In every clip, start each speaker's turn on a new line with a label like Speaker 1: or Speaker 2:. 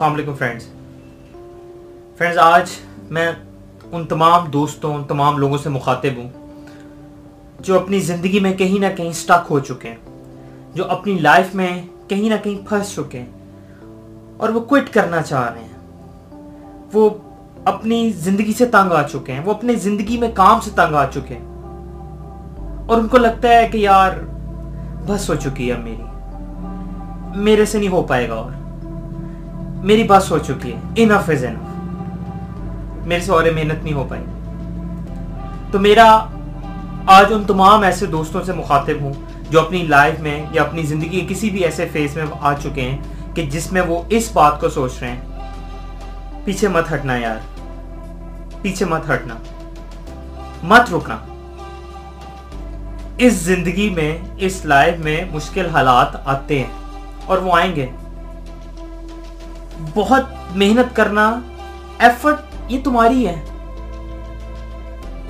Speaker 1: अलैक्म friends friends आज मैं उन तमाम दोस्तों, उन तमाम लोगों से मुखातिब हूँ, जो अपनी ज़िंदगी में कहीं ना कहीं स्टक हो चुके हैं, जो अपनी लाइफ में कहीं ना कहीं फंस चुके हैं और वो क्विट करना चाह रहे हैं। वो अपनी ज़िंदगी से तंग आ चुके हैं, वो अपनी ज़िंदगी में काम से तंग आ चुके हैं और उनको लगता है कि यार, बस हो चुकी है मेरी। मेरे से नहीं हो पाएगा और। मेरी बस हो चुकी है। इनफ इज़ इनफ मेरे से और मेहनत नहीं हो पाई। तो मेरा आज उन तमाम ऐसे दोस्तों से मुखातिब हूँ, जो अपनी लाइफ में या अपनी ज़िंदगी के किसी भी ऐसे फ़ेज़ में आ चुके हैं, कि जिसमें वो इस बात को सोच रहे हैं, पीछे मत हटना यार। पीछे मत हटना। मत रुकना। इस ज़िंदगी में, इस लाइफ में मुश्किल हालात आते हैं, और वो आएँगे। बहुत मेहनत करना एफर्ट ये तुम्हारी है।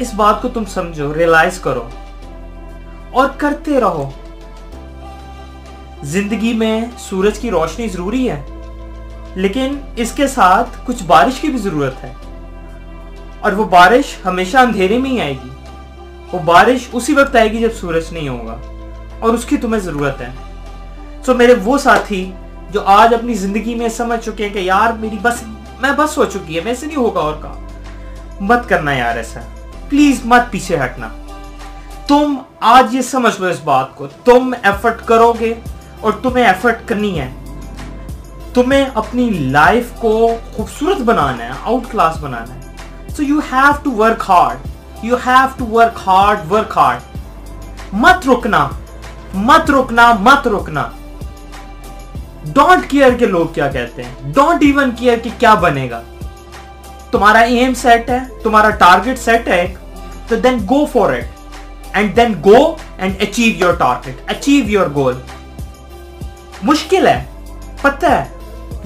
Speaker 1: इस बात को तुम समझो रियलाइज़ करो और करते रहो। ज़िंदगी में सूरज की रोशनी ज़रूरी है, लेकिन इसके साथ कुछ बारिश की भी ज़रूरत है। और वो बारिश हमेशा अंधेरे में ही आएगी। वो बारिश उसी वक्त आएगी जब सूरज नहीं होगा और उसकी तुम्हें ज़रूरत है। सो मेरे वो साथी जो आज अपनी ज़िंदगी में समझ चुके हैं कि यार, मेरी बस, मैं बस हो चुकी है मेरे से नहीं होगा और का मत करना यार ऐसा। प्लीज़ मत पीछे हटना। तुम आज ये समझ लो इस बात को। तुम एफर्ट करोगे और तुम्हें एफर्ट करनी है। तुम्हें अपनी लाइफ को खूबसूरत बनाना है आउट क्लास बनाना है। So you have to work hard you have to work hard work hard मत रुकना। मत रुकना मत रुकना। डोंट केयर के लोग क्या कहते हैं। डोंट इवन केयर कि क्या बनेगा। तुम्हारा एम सेट है, तुम्हारा टारगेट सेट है तो then go for it and then go and achieve your target achieve your goal मुश्किल है, पता है,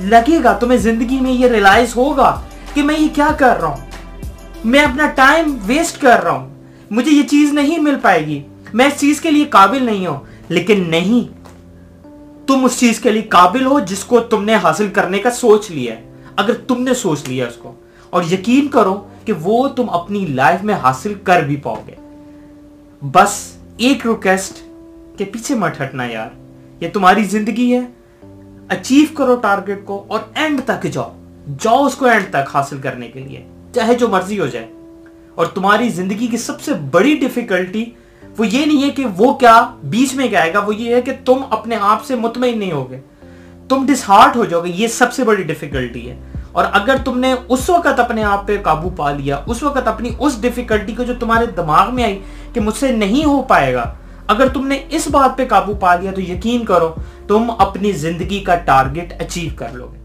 Speaker 1: लगेगा, तुम्हें ज़िंदगी में ये रियलाइज़ होगा कि मैं ये क्या कर रहा हूँ। मैं अपना टाइम वेस्ट कर रहा हूँ। मुझे ये चीज़ नहीं मिल पाएगी। मैं इस चीज़ के लिए काबिल नहीं हूँ। लेकिन नहीं तुम उस चीज़ के लिए काबिल हो जिसको तुमने हासिल करने का सोच लिया है। अगर तुमने सोच लिया उसको। और यकीन करो कि वो तुम अपनी लाइफ में हासिल कर भी पाओगे। बस एक रिक्वेस्ट के पीछे मत हटना यार। ये तुम्हारी ज़िंदगी है। अचीव करो टारगेट को और एंड तक जाओ। जाओ उसको एंड तक हासिल करने के लिए। चाहे जो मर्ज़ी हो जाए। और तुम्हारी ज़िंदगी की सबसे बड़ी डिफिकल्टी वो ये नहीं है कि वो क्या बीच में क्या आएगा, वो ये है कि तुम अपने आप से मुतमिन नहीं होगे। तुम डिसहार्ट हो जाओगे, ये सबसे बड़ी डिफिकल्टी है। और अगर तुमने उस वक्त अपने आप पे काबू पा लिया, उस वक्त अपनी उस डिफिकल्टी को जो तुम्हारे दिमाग में आई कि मुझसे नहीं हो पाएगा, अगर तुमने इस बात पे काबू पा लिया तो यकीन करो तुम अपनी ज़िंदगी का टारगेट अचीव कर लोगे।